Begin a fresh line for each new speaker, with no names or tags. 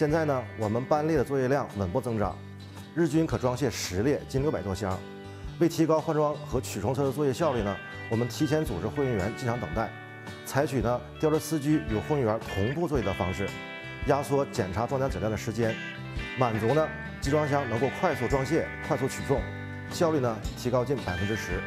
现在呢，我们班列的作业量稳步增长，日均可装卸十列，近六百多箱。为提高换装和取装车的作业效率呢，我们提前组织货运员进场等待，采取呢吊车司机与货运员同步作业的方式，压缩检查装甲质量的时间，满足呢集装箱能够快速装卸、快速取重，效率呢提高近百分之十。